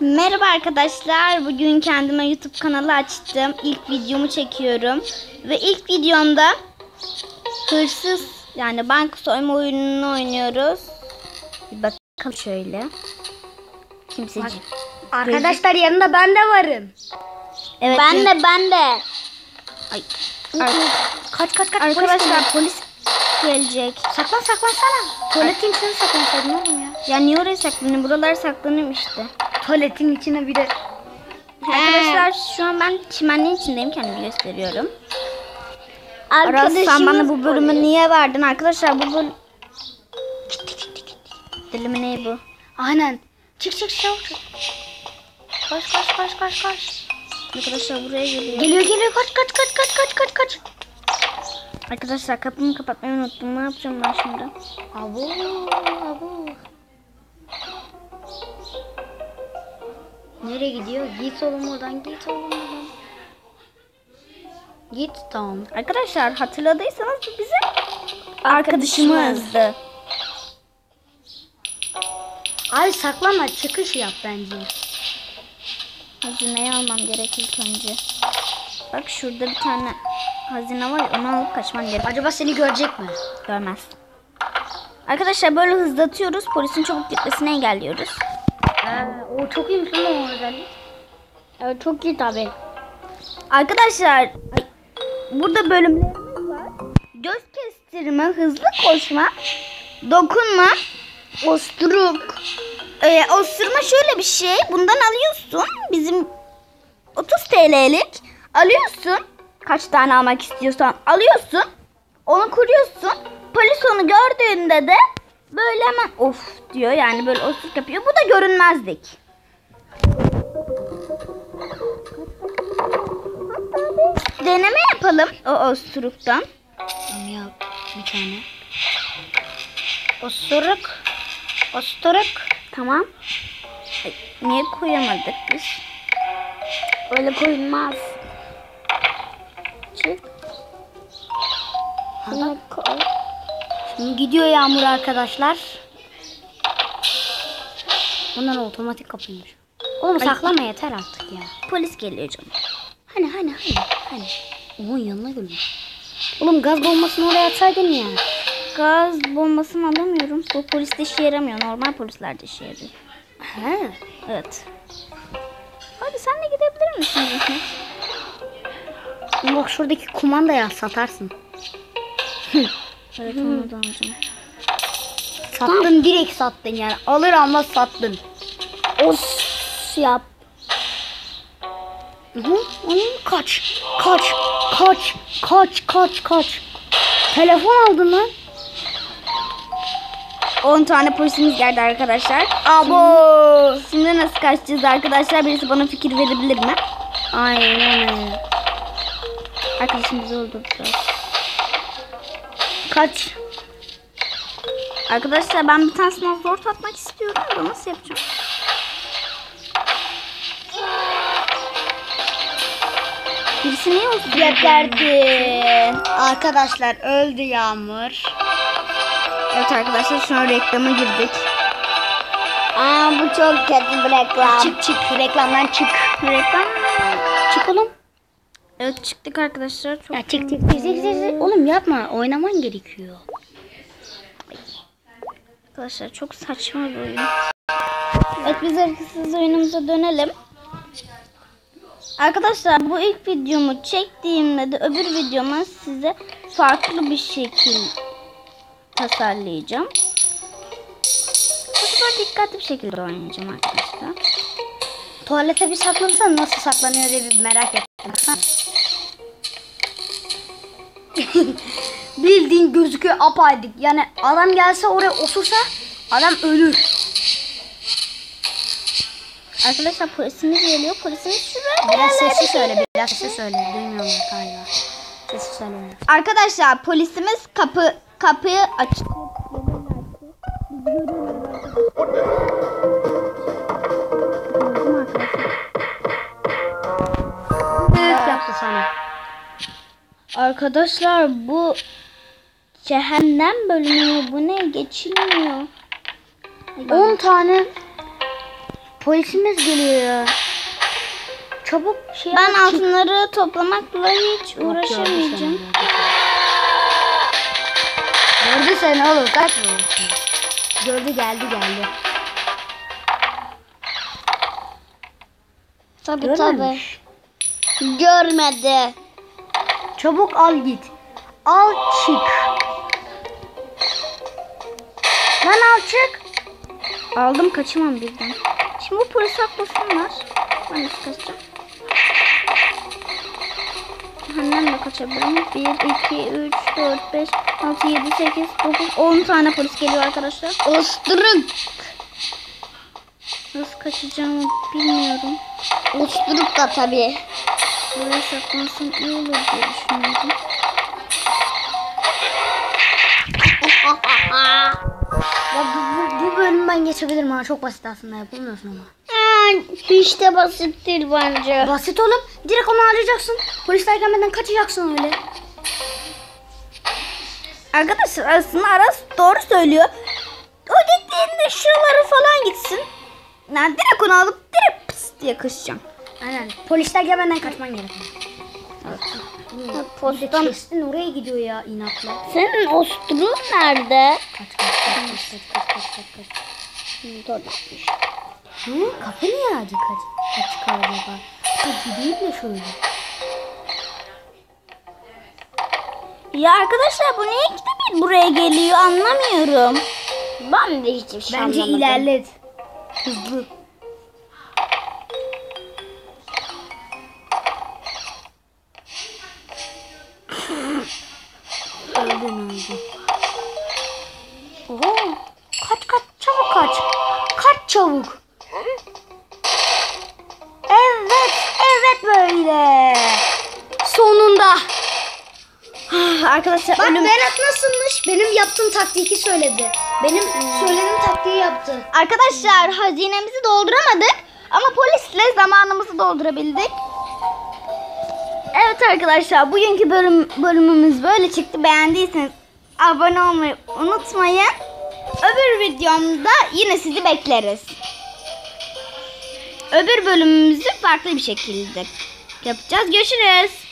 Merhaba arkadaşlar. Bugün kendime YouTube kanalı açtım. İlk videomu çekiyorum. Ve ilk videomda hırsız yani banka soyma oyununu oynuyoruz. Bir bakalım şöyle. Kimsecik. Arkadaşlar yanında ben de varım. Evet. Ben de ben de. Ay, Kaç kaç kaç arkadaşlar polis gelecek. Saklan saklansana. Tuvaletin içine saklansaydın oğlum ya. Ya niye oraya saklanayım? Buralara saklanıyorum işte. Tuvaletin içine bir de. Arkadaşlar şu an ben çimenliğin içindeyim. Kendimi gösteriyorum. Aras sen bana bu bölümü niye verdin? Arkadaşlar bu bölüm... Dilimi ne bu? Aynen. Çık çık çabuk çık. Koş koş koş koş koş. Arkadaşlar buraya geliyor. Geliyor geliyor kaç kaç kaç kaç kaç kaç kaç. Arkadaşlar kapımı kapatmayı unuttum. Ne yapacağım ben şimdi? Abu abu. Nereye gidiyor? Git oğlum oradan git oğlum oradan. Git tamam. Arkadaşlar hatırladıysanız bu bizim arkadaşımızdı. Abi saklanma çıkış yap bence. Hazineyi almam gerek ilk önce. Bak şurada bir tane hazine var onu alıp kaçman gerek. Acaba seni görecek mi? Görmez. Arkadaşlar böyle hızlatıyoruz. Polisin çabuk gitmesini engelliyoruz. O çok iyiymiş lan o. Evet, çok iyi tabii. Arkadaşlar burada bölümlerimiz var. Göz kestirme, hızlı koşma, dokunma, osturuk. Ee, osturma şöyle bir şey. Bundan alıyorsun. Bizim 30 TL'lik alıyorsun. Kaç tane almak istiyorsan alıyorsun. Onu kuruyorsun. Polis onu gördüğünde de böyle hemen of diyor. Yani böyle osturuk yapıyor. Bu da görünmezlik. Deneme yapalım o osturuktan. Tamam ya bir tane. Osturuk. Osturuk. Tamam. Ay, niye koyamadık biz? Öyle koyulmaz. Çık. Bunu koy. Gidiyor yağmur arkadaşlar. Bunlar otomatik kapıymış. Oğlum saklama yeter artık ya. Polis geliyor canım. Hani hani hani hani. Onun yanına geliyor. Oğlum gaz bombasını oraya atsaydın ya. Gaz bombasını alamıyorum. Bu poliste işe yaramıyor. Normal polislerde işe yarıyor. He. Evet. Hadi sen de gidebilir misin? Bak şuradaki kumandayı satarsın. Evet onu da alacağım. Sattın direkt sattın yani. Alır almaz sattın. Os yap. Hı hı. Oğlum kaç. Kaç. Kaç. Kaç. Kaç. Kaç. Telefon aldın lan. 10 tane polisimiz geldi arkadaşlar. Abo. Şimdi nasıl kaçacağız arkadaşlar? Birisi bana fikir verebilir mi? Aynen öyle. Arkadaşım bizi öldürdü. Kaç. Arkadaşlar ben bir tanesine zor tatmak istiyorum da nasıl yapacağım? Birisi niye olsun? Geberdin. Arkadaşlar öldü Yağmur. Evet arkadaşlar şu an reklama girdik. Aa bu çok kötü bir reklam. Çık çık reklamdan çık. Reklam. Çık oğlum. Evet çıktık arkadaşlar. Çok Ya çık çık çık çık çık. Oğlum yapma oynaman gerekiyor. Arkadaşlar çok saçma bir oyun. Evet biz hırsız oyunumuza dönelim. Arkadaşlar bu ilk videomu çektiğimde de öbür videoma size farklı bir şekil tasarlayacağım. Bu sefer dikkatli bir şekilde oynayacağım arkadaşlar. Tuvalete bir saklansan nasıl saklanıyor diye bir merak ettim. Bildiğin gözüküyor apayrı. Yani adam gelse oraya otursa adam ölür. Arkadaşlar polisimiz geliyor. Polisimiz şuraya. Biraz sessiz söyle, biraz sessiz söyle. Duymuyorlar galiba. Sessiz söyle. Arkadaşlar polisimiz kapı kapıyı açtı. Büyük Arkadaşlar bu cehennem bölümü bu ne geçilmiyor. 10 tane Polisimiz geliyor. Çabuk şey Ben yap, çık. altınları toplamakla hiç uğraşamayacağım. Gördü seni oğlum kaçma. Gördü geldi geldi. Tabii. Görmemiş. Görmedi. Çabuk al git. Al çık. Lan al çık. Aldım kaçamam birden. Şimdi bu polis haklasınlar. Ben nasıl kaçacağım? Hemen de kaçabilirim. 1, 2, 3, 4, 5, 6, 7, 8, 9, 10 tane polis geliyor arkadaşlar. Osturuk. Nasıl kaçacağımı bilmiyorum. Osturuk da tabii. Buraya saklansam iyi olur diye düşünüyorum. Ya bu, bu, bu bölümü ben geçebilirim ha. Çok basit aslında yapamıyorsun ama. Hiç de basit değil bence. Basit oğlum. Direkt onu arayacaksın. Polisler gelmeden kaçacaksın öyle. Arkadaşlar aslında Aras doğru söylüyor. O gittiğinde şuralara falan gitsin. Yani direkt onu alıp direkt pıs diye kaçacağım. Aynen. Polisler gelmeden kaçman gerekiyor. Postam. kestin oraya gidiyor ya inatla. Senin osturuğun nerede? Kaç kaç kaç kaç kaç kaç kaç kaç kaç. Hı? Kafe niye acı kaç? Açık araba. Bu değil de şöyle. Ya arkadaşlar bu niye ikide bir buraya geliyor anlamıyorum. Ben de hiçbir şey Bence anlamadım. ilerlet. Hızlı. Öldün öldün. Oho. Kaç kaç çabuk kaç. Kaç çabuk. Evet evet böyle. Sonunda. Arkadaşlar Bak ölüm... Berat nasılmış? Benim yaptığım taktiği söyledi. Benim söylediğim taktiği yaptı. Arkadaşlar hazinemizi dolduramadık ama polisle zamanımızı doldurabildik. Evet arkadaşlar bugünkü bölüm bölümümüz böyle çıktı. Beğendiyseniz abone olmayı unutmayın. Öbür videomda yine sizi bekleriz. Öbür bölümümüzü farklı bir şekilde yapacağız. Görüşürüz.